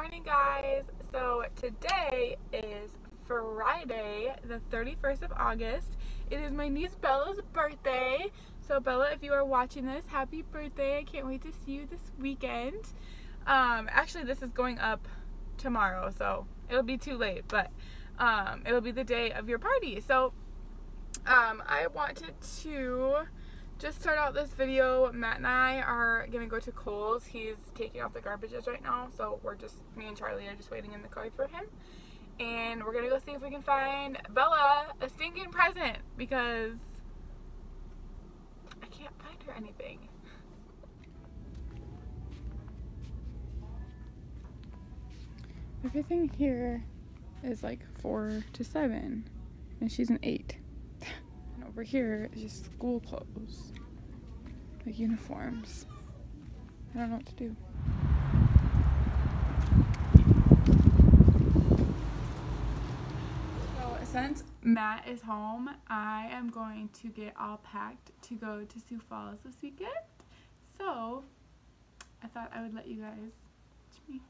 morning guys. So today is Friday the 31st of August. It is my niece Bella's birthday. So Bella if you are watching this happy birthday. I can't wait to see you this weekend. Um, actually this is going up tomorrow so it'll be too late but um, it'll be the day of your party. So um, I wanted to just start out this video, Matt and I are gonna go to Kohl's. He's taking out the garbages right now, so we're just, me and Charlie are just waiting in the car for him. And we're gonna go see if we can find Bella a stinking present because I can't find her anything. Everything here is like four to seven, and she's an eight and over here is just school clothes, like uniforms. I don't know what to do. So since Matt is home, I am going to get all packed to go to Sioux Falls this weekend. So I thought I would let you guys watch me.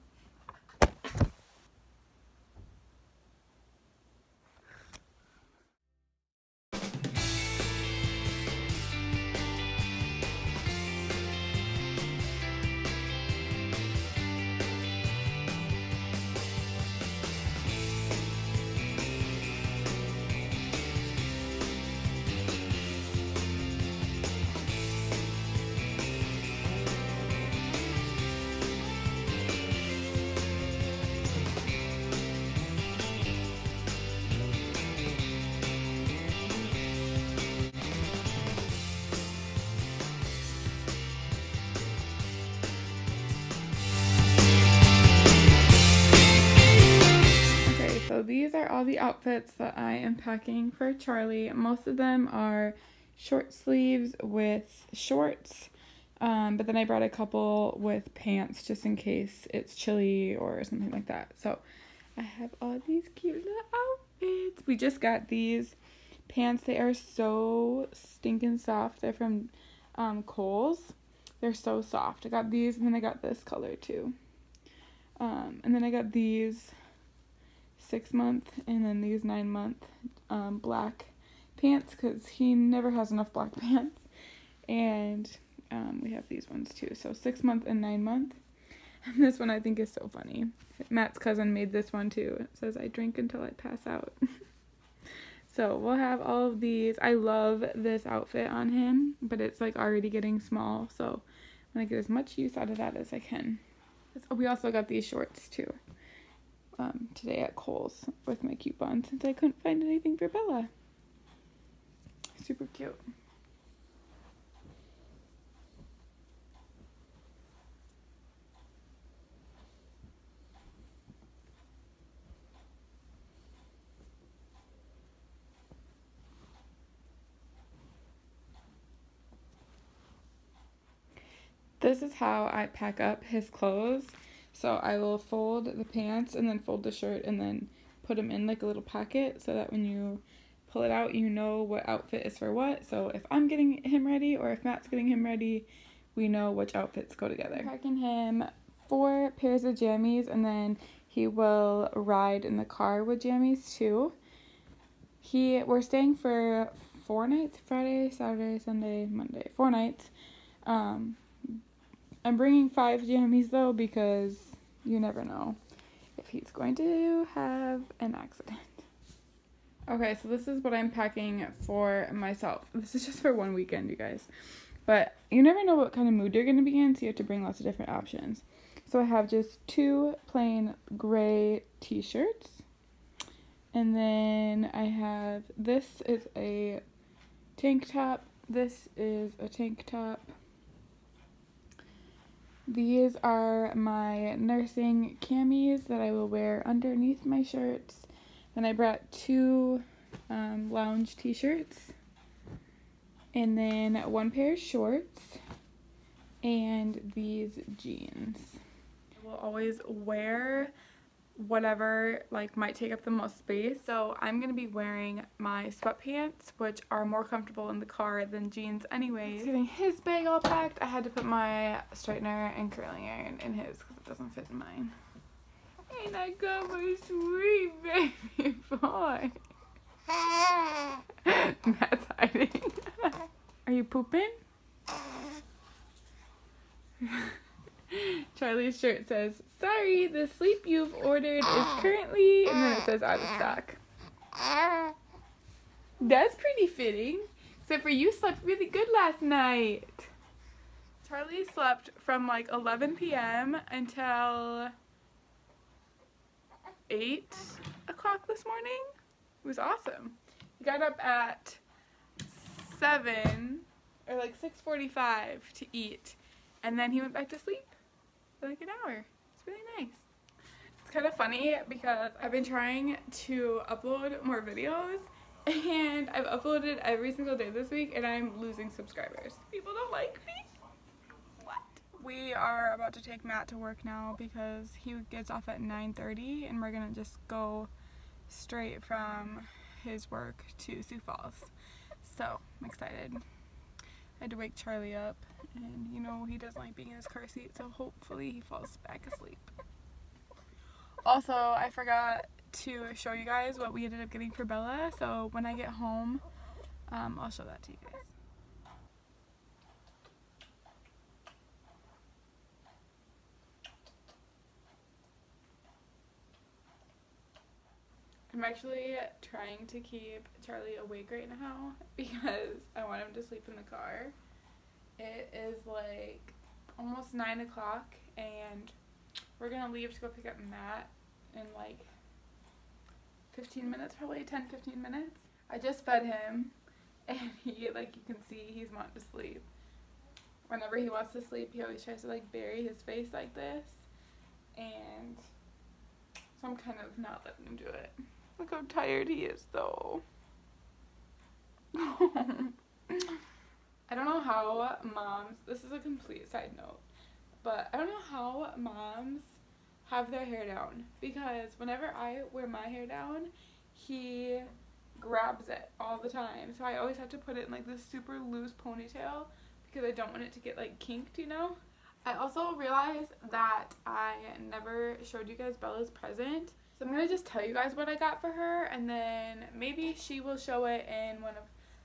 All the outfits that I am packing for Charlie. Most of them are short sleeves with shorts, um, but then I brought a couple with pants just in case it's chilly or something like that. So I have all these cute little outfits. We just got these pants. They are so stinking soft. They're from um, Kohl's. They're so soft. I got these and then I got this color too. Um, and then I got these six month and then these nine month um, black pants because he never has enough black pants. And um, we have these ones too. So six month and nine month. And this one I think is so funny. Matt's cousin made this one too. It says, I drink until I pass out. so we'll have all of these. I love this outfit on him, but it's like already getting small. So I'm going to get as much use out of that as I can. We also got these shorts too um, today at Kohl's with my coupon since I couldn't find anything for Bella. Super cute. This is how I pack up his clothes. So I will fold the pants and then fold the shirt and then put them in like a little pocket so that when you pull it out, you know what outfit is for what. So if I'm getting him ready or if Matt's getting him ready, we know which outfits go together. Packing him four pairs of jammies and then he will ride in the car with jammies too. He we're staying for four nights, Friday, Saturday, Sunday, Monday. Four nights. Um I'm bringing five jammies though because you never know if he's going to have an accident. Okay, so this is what I'm packing for myself. This is just for one weekend, you guys. But you never know what kind of mood you're going to be in, so you have to bring lots of different options. So I have just two plain gray t-shirts. And then I have, this is a tank top. This is a tank top. These are my nursing camis that I will wear underneath my shirts. Then I brought two um, lounge t-shirts. And then one pair of shorts. And these jeans. I will always wear whatever like might take up the most space. So I'm going to be wearing my sweatpants, which are more comfortable in the car than jeans anyways. Getting his bag all packed, I had to put my straightener and curling iron in his because it doesn't fit in mine. And I got my sweet baby boy. That's hiding. Are you pooping? Charlie's shirt says, Sorry, the sleep you've ordered is currently, and then it says out of stock. That's pretty fitting. Except for you slept really good last night. Charlie slept from like 11 p.m. until 8 o'clock this morning. It was awesome. He got up at 7 or like 6.45 to eat. And then he went back to sleep for like an hour. It's really nice. It's kind of funny because I've been trying to upload more videos and I've uploaded every single day this week and I'm losing subscribers. People don't like me. What? We are about to take Matt to work now because he gets off at 9.30 and we're gonna just go straight from his work to Sioux Falls. So, I'm excited. I had to wake Charlie up and you know he doesn't like being in his car seat so hopefully he falls back asleep. Also, I forgot to show you guys what we ended up getting for Bella. So when I get home, um, I'll show that to you guys. I'm actually trying to keep Charlie awake right now because I want him to sleep in the car. It is like almost 9 o'clock and we're to leave to go pick up Matt in like 15 minutes probably 10 15 minutes. I just fed him and he like you can see he's wanting to sleep. Whenever he wants to sleep he always tries to like bury his face like this and so i'm kind of not letting him do it look how tired he is though I don't know how moms, this is a complete side note, but I don't know how moms have their hair down because whenever I wear my hair down, he grabs it all the time. So I always have to put it in like this super loose ponytail because I don't want it to get like kinked, you know? I also realized that I never showed you guys Bella's present. So I'm going to just tell you guys what I got for her and then maybe she will show it in one of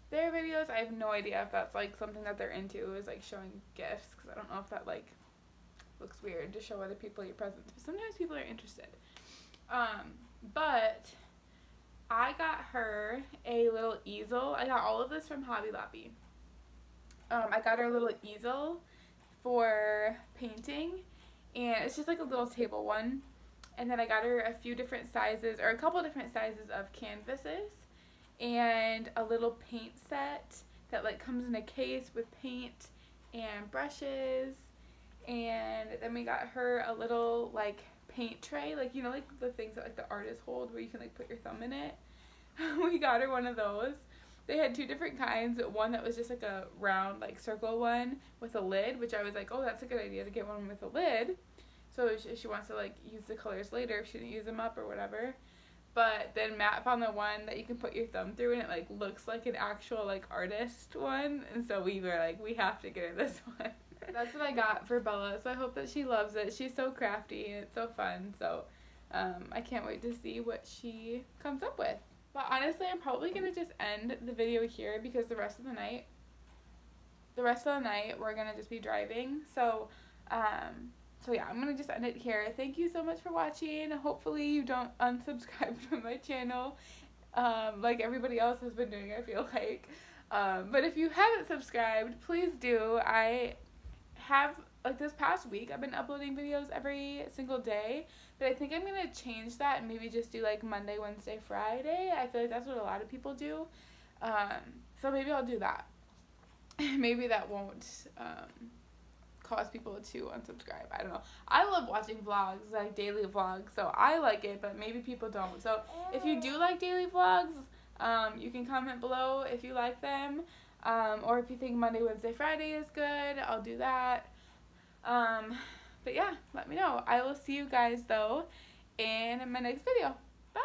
their videos. I have no idea if that's like something that they're into is like showing gifts because I don't know if that like looks weird to show other people your presents. But sometimes people are interested. Um, but I got her a little easel. I got all of this from Hobby Lobby. Um, I got her a little easel for painting. And it's just like a little table one. And then I got her a few different sizes, or a couple different sizes of canvases. And a little paint set that like comes in a case with paint and brushes and then we got her a little like paint tray like you know like the things that like the artists hold where you can like put your thumb in it we got her one of those they had two different kinds one that was just like a round like circle one with a lid which i was like oh that's a good idea to get one with a lid so if she wants to like use the colors later if she didn't use them up or whatever but then Matt found the one that you can put your thumb through and it like looks like an actual like artist one and so we were like we have to get her this one that's what I got for Bella. So I hope that she loves it. She's so crafty and it's so fun. So um, I can't wait to see what she comes up with. But honestly, I'm probably going to just end the video here because the rest of the night, the rest of the night, we're going to just be driving. So, um, so yeah, I'm going to just end it here. Thank you so much for watching. Hopefully you don't unsubscribe from my channel um, like everybody else has been doing, I feel like. Um, but if you haven't subscribed, please do. I have like this past week I've been uploading videos every single day, but I think I'm going to change that and maybe just do like Monday, Wednesday, Friday. I feel like that's what a lot of people do. Um, so maybe I'll do that. maybe that won't um, cause people to unsubscribe. I don't know. I love watching vlogs, like daily vlogs, so I like it, but maybe people don't. So if you do like daily vlogs, um, you can comment below if you like them. Um, or if you think Monday, Wednesday, Friday is good, I'll do that. Um, but yeah, let me know. I will see you guys though in my next video. Bye!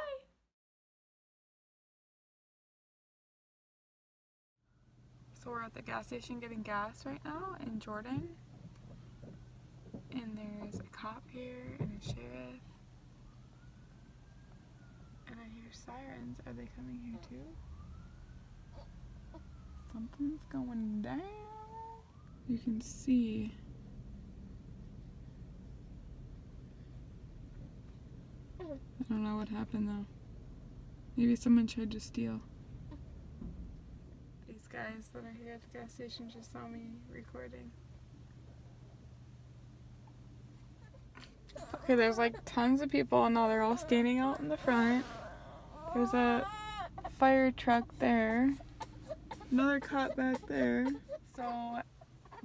So we're at the gas station getting gas right now in Jordan. And there's a cop here and a sheriff. And I hear sirens. Are they coming here too? Something's going down. You can see. I don't know what happened though. Maybe someone tried to steal. These guys that are here at the gas station just saw me recording. Okay, there's like tons of people and now they're all standing out in the front. There's a fire truck there. Another cop back there. So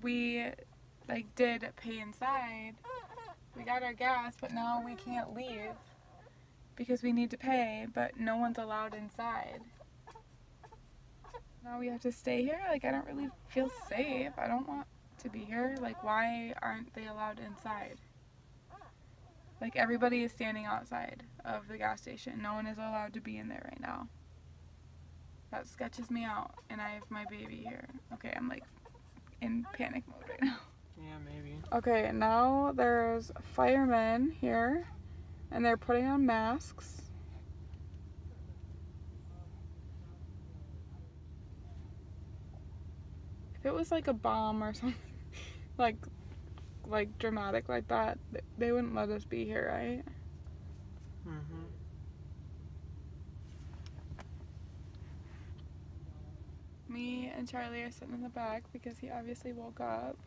we like did pay inside. We got our gas, but now we can't leave because we need to pay, but no one's allowed inside. Now we have to stay here? Like I don't really feel safe. I don't want to be here. Like why aren't they allowed inside? Like everybody is standing outside of the gas station. No one is allowed to be in there right now. That sketches me out and I have my baby here. Okay, I'm like in panic mode right now. Yeah, maybe. Okay, now there's firemen here and they're putting on masks. If it was like a bomb or something, like like dramatic like that, they wouldn't let us be here, right? Mm-hmm. Me and Charlie are sitting in the back because he obviously woke up.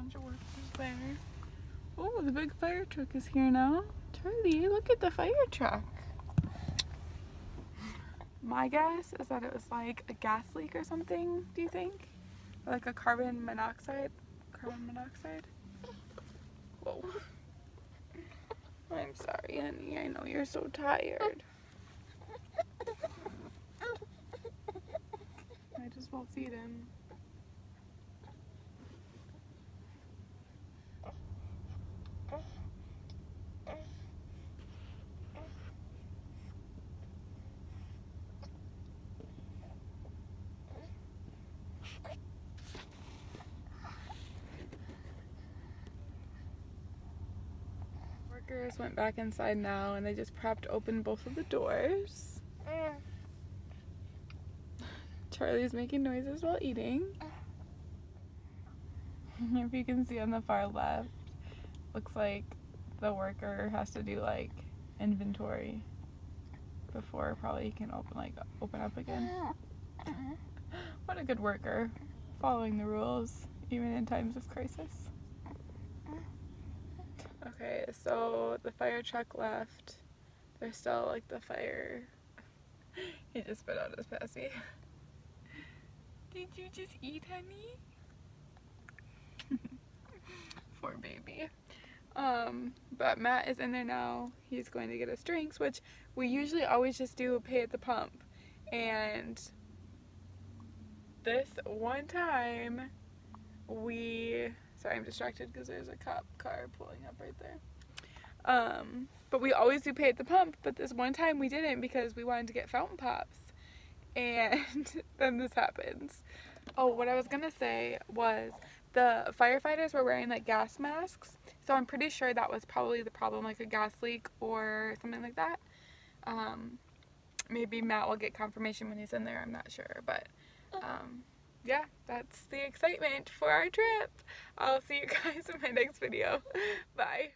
Bunch of workers there. Oh, the big fire truck is here now. Charlie, look at the fire truck. My guess is that it was like a gas leak or something, do you think? Or like a carbon monoxide? Carbon monoxide? Whoa. I'm sorry, honey. I know you're so tired. I just won't feed him. Workers went back inside now and they just propped open both of the doors. Mm. Charlie's making noises while eating. If you can see on the far left, looks like the worker has to do like inventory before probably he can open like open up again. What a good worker, following the rules even in times of crisis. Okay, so the fire truck left. There's still like the fire. he just spit out his passy. Did you just eat, honey? Poor baby. Um, but Matt is in there now. He's going to get us drinks, which we usually always just do pay at the pump. And this one time, we sorry I'm distracted because there's a cop car pulling up right there. Um, but we always do pay at the pump, but this one time we didn't because we wanted to get fountain pops. And then this happens. Oh, what I was gonna say was the firefighters were wearing like gas masks. So I'm pretty sure that was probably the problem, like a gas leak or something like that. Um, maybe Matt will get confirmation when he's in there, I'm not sure. But um, yeah, that's the excitement for our trip. I'll see you guys in my next video. Bye.